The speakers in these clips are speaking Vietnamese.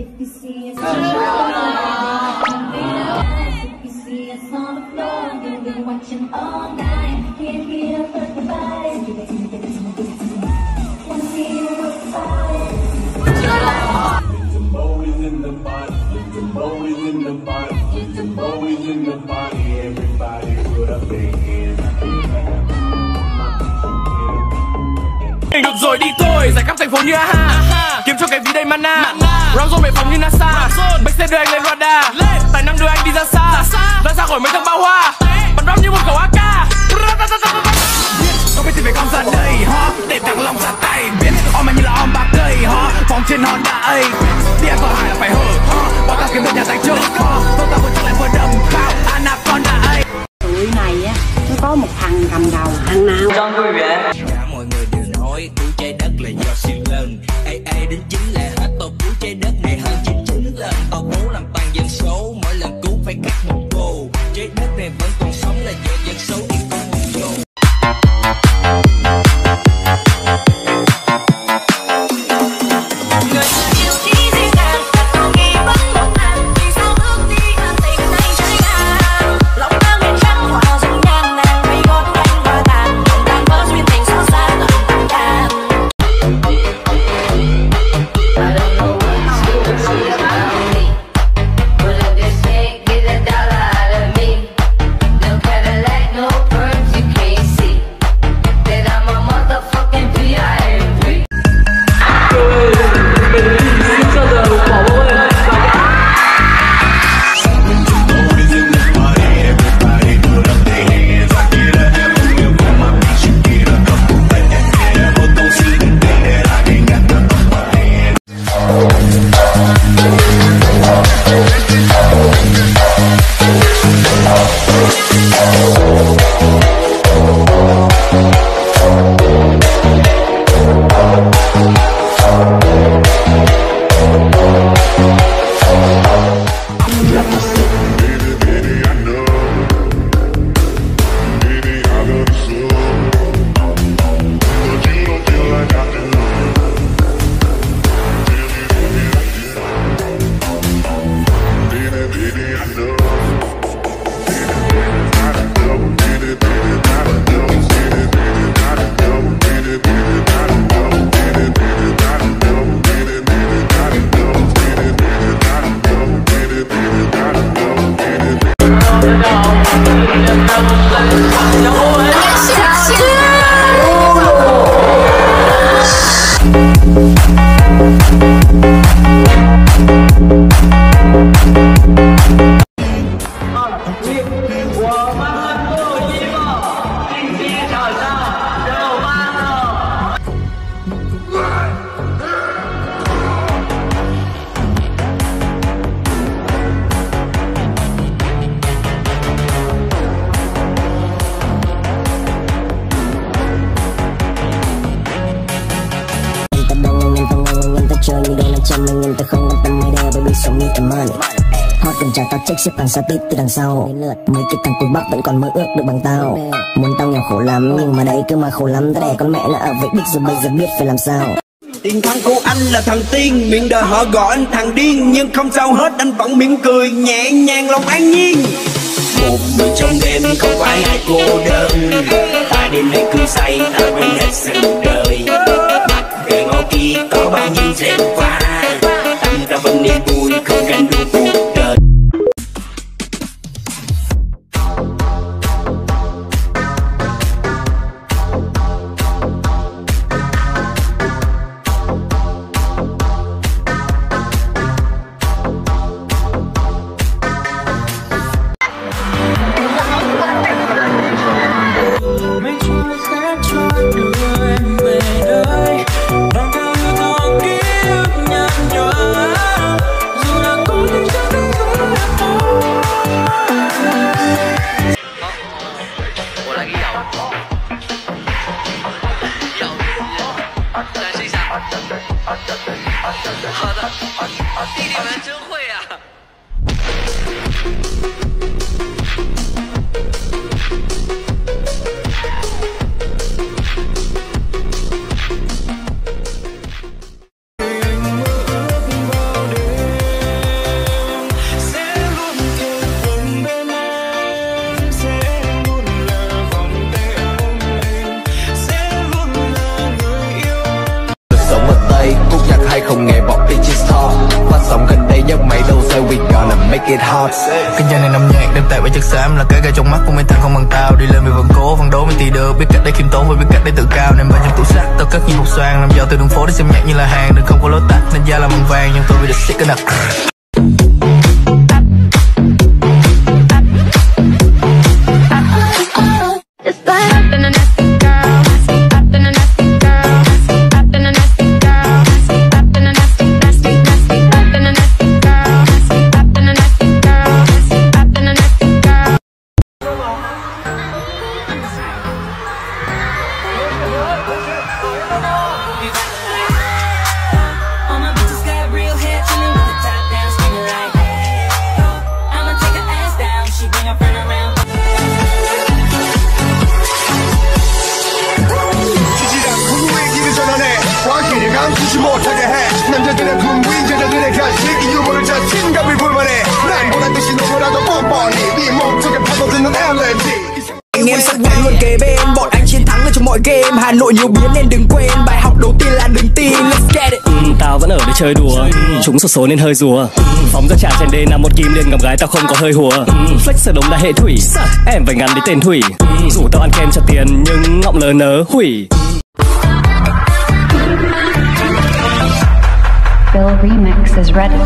If you see us on the floor, if you see us on the floor, you'll be watching all night. Can't get up Wanna see you is in the body. Is in the body. Is in the body. Everybody put up their hands. Được rồi đi thôi, giải khắp thành phố như ha cho cái ví đầy mana? Ramzo mẹ phóng như NASA. Bách sẽ đưa anh lên radar. Tài năng đưa anh đi ra xa. Ra xa. Khỏi mấy thằng bao hoa. Bắn rap như một khẩu AK Có biết thì phải con ra đây hó Để thằng Long ra tay Biết. Om anh như là om bạc cây hó Phòng trên hòn đá ấy Đi ăn vào hải là phải hở Tao hàng xa tít từ đằng sau. Mấy cái thằng cuối bắc vẫn còn mơ ước được bằng tao. Muốn tao nghèo khổ lắm nhưng mà đấy cứ mà khổ lắm ta đẻ con mẹ nó ở vậy đích rồi bây giờ biết phải làm sao. Tiền thắng của anh là thằng tiên. Miệng đời họ gọi anh thằng điên Nhưng không sao hết anh vẫn mỉm cười Nhẹ nhàng lòng an nhiên. Một người trong đêm không phải ai cô đơn. Ta đêm nay cứ say ta quên hết sự đời. Mặt về ngõ kia có bao nhiêu rèm pha tâm ta vẫn niềm vui không gánh đua cuộc it hot. Cái chân này nằm nhạc đem tệ với chất xám Là cái gai trong mắt của mấy thằng không bằng tao. Đi lên vì vẫn cố, vẫn đấu mới tì được. Biết cách để khiêm tốn và biết cách để tự cao. Nên bao nhiêu tủ sắt tao cất như một xoang. Làm giàu từ đường phố để xem nhạc như là hàng. Đừng không có lối tắt, nên da là bằng vàng. Nhưng tôi bị được sick enough trúng sổ số nên hơi rùa. Phóng ra trà trên đê nằm một kim liền gặp gái tao không có hơi hùa. Flex sở đống đã hệ thủy. Em phải ngắn đến tên thủy. Dù tao ăn kem trả tiền, nhưng ngọng lớn nớ hủy. Remix is ready.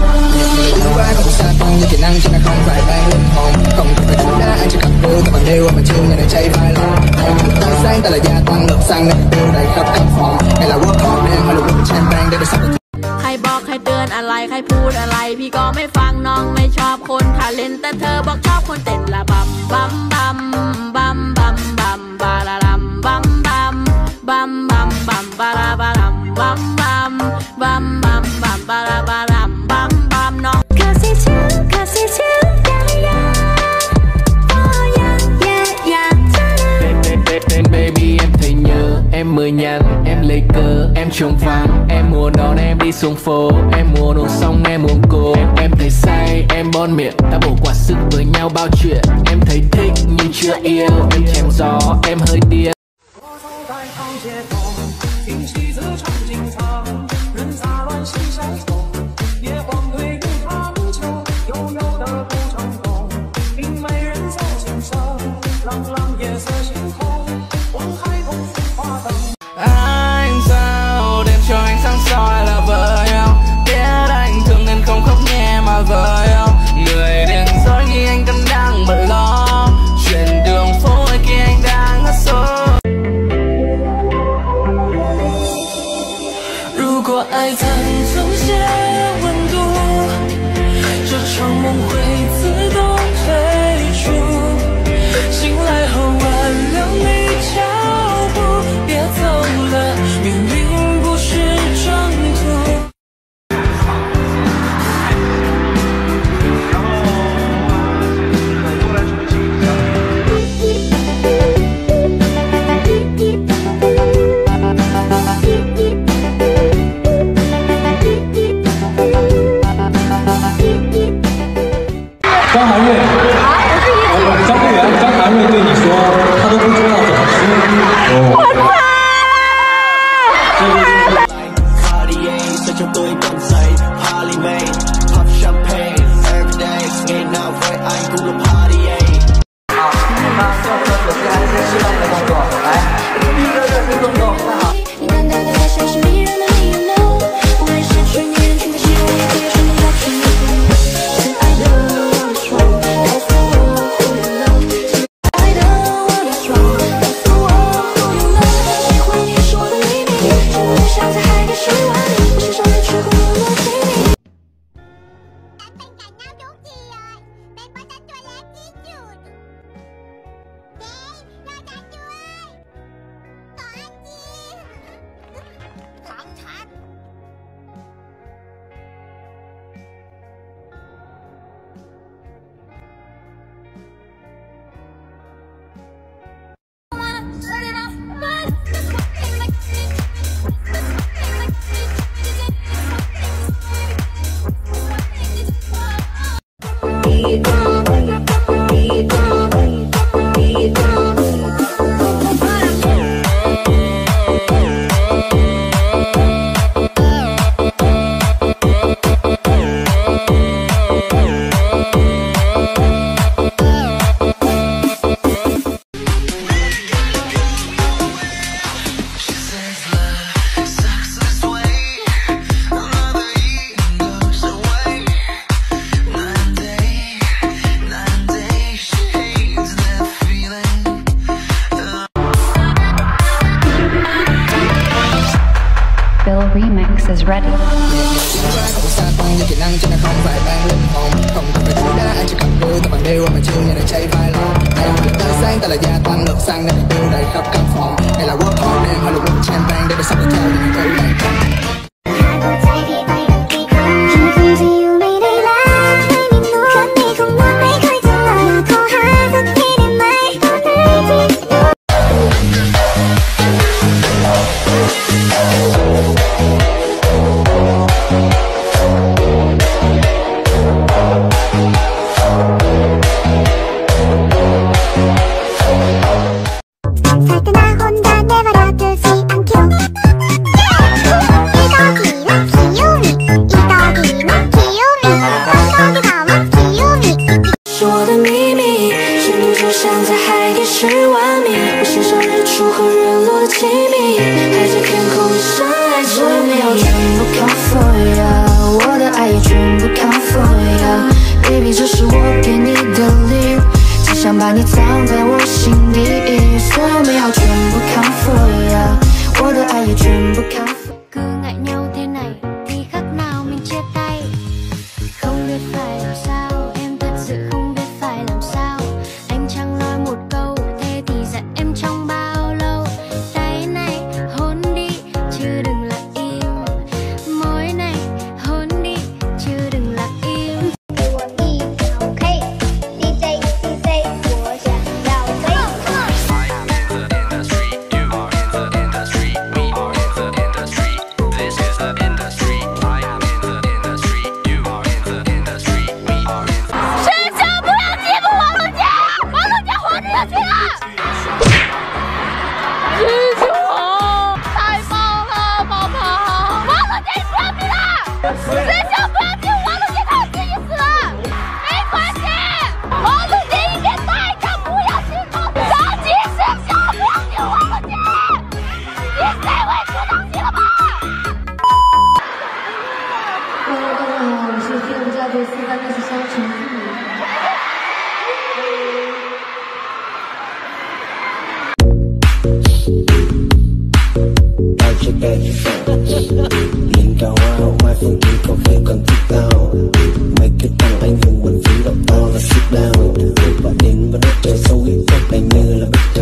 บอกใครเตือนอะไรใครพูดอะไร พี่ก็ไม่ฟังน้องไม่ชอบคนทาเลนแต่เธอบอกชอบคนเต้นละบัมบัมบัมบัมบัมบัมบาลาลัมบัมบัมบัมบัมบัมบาลาบาลัมบัมบัมบัมบัมบัมบาลาบาลัม Em trông vắng, em muốn đón em đi xuống phố. Em muốn uống xong em muốn cố Em, thấy say, em bon miệng. Ta bổ quả sức với nhau bao chuyện. Em thấy thích nhưng chưa yêu. Em chém gió, em hơi điên 张含韵，多的亲密爱着天空也深爱着你所有美好全部 come for ya 我的爱也全部 come for ya baby 这是我给你的礼物只想把你藏在我心底所有美好全部 come for ya 我的爱也全部 come Tao chưa kể Lên cao ao Mai phương đi có khi còn thích tao. Mấy cái thằng anh dùng quần phí Động tao là sit down Và đến vào đất trời sâu Hít tóc anh như là biết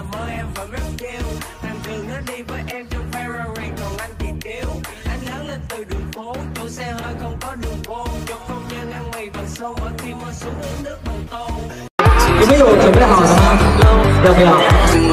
là vợ em vẫn rất chiêu Thằng Cường nó đi với em trong Ferrari còn anh thì tiêu Anh lớn lên từ đường phố Chỗ xe hơi không có đường vô Chỗ công nhân ăn mì bằng xô Ở khi mơ xuống uống nước bằng tô. Chị biết rồi, chị biết hỏi không? Được rồi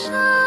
Krishna.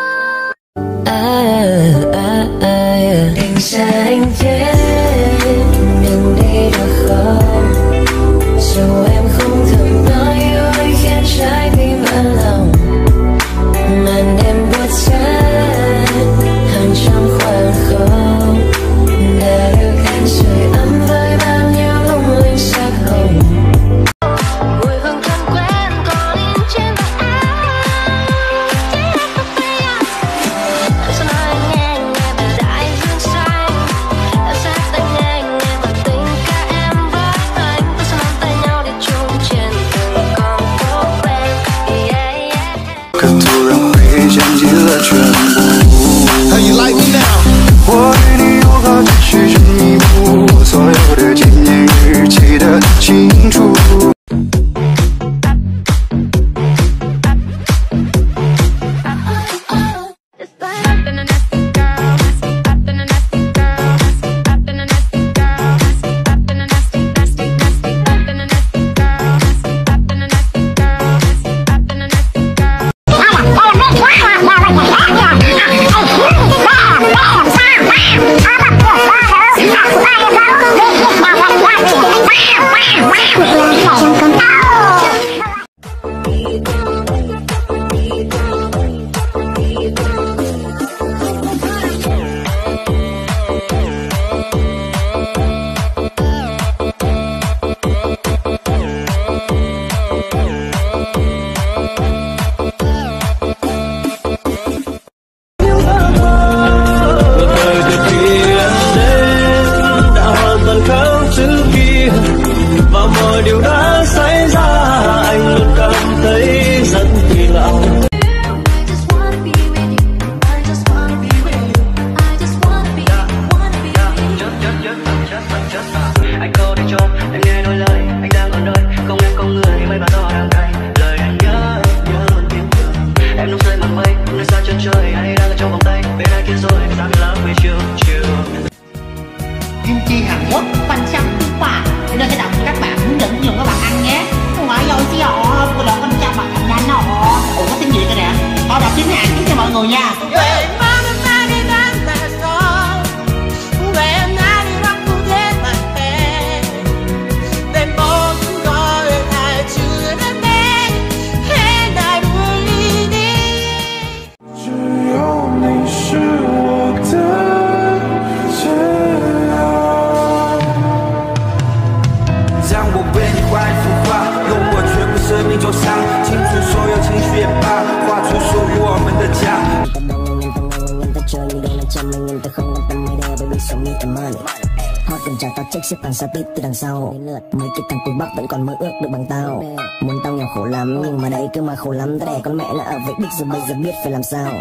Đang sắp tít từ đằng sau Mấy cái thằng cuối bắc vẫn còn mơ ước được bằng tao Muốn tao nghèo khổ lắm Nhưng mà đấy cứ mà khổ lắm Tao đẻ con mẹ nó ở vậy đích giờ bây giờ biết phải làm sao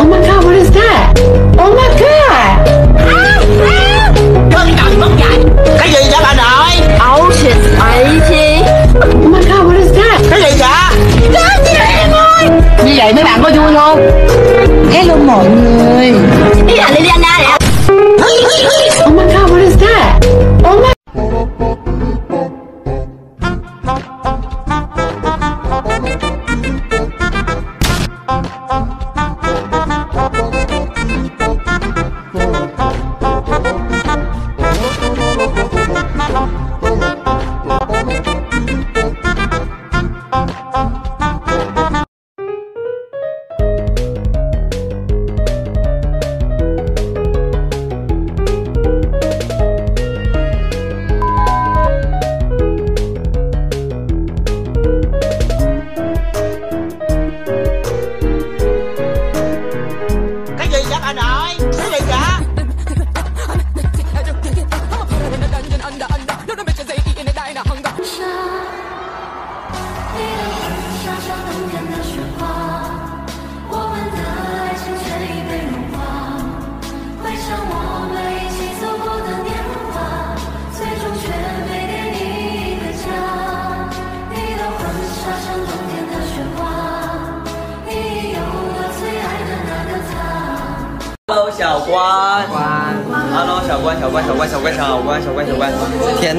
Oh my god, what is that? Oh my god! Cơn trời mất dạy Cái gì vậy bà nội? Oh shit, ấy chi Oh my god, what is that? Cái gì vậy? Đó chị em ơi! Như vậy mấy bạn có vui không? Hello mọi người Ý là Liliana này Oh my god, what is that?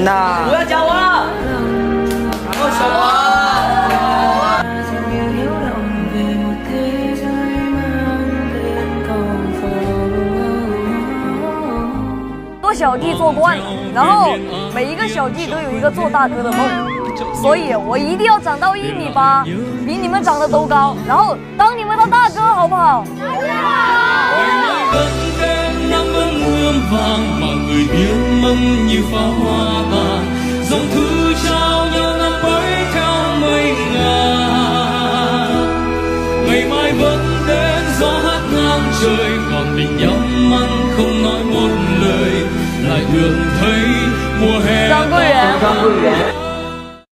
不要讲我了，哦，小关。做小弟做惯了，然后每一个小弟都有一个做大哥的梦，所以我一定要长到一米八，比你们长得都高，然后当你们的大哥，好不好？năm vang mà người biếng mong như pháo hoa tàn dòng thư trao nhau năm mới theo mây ngàn ngày mai vẫn đến gió hát ngang trời còn tình nhau măng không nói một lời. Lại được thấy mùa hè tan